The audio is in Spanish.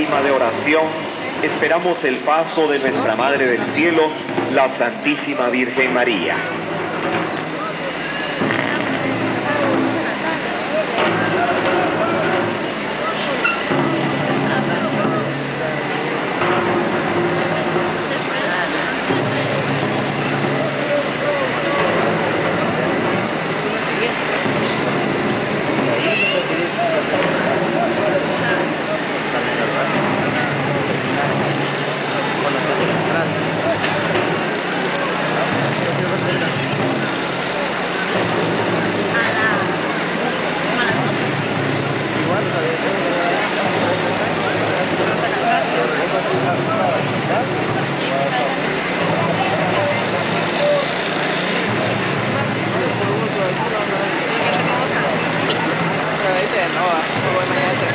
oración esperamos el paso de nuestra Madre del Cielo, la Santísima Virgen María. 啊会不会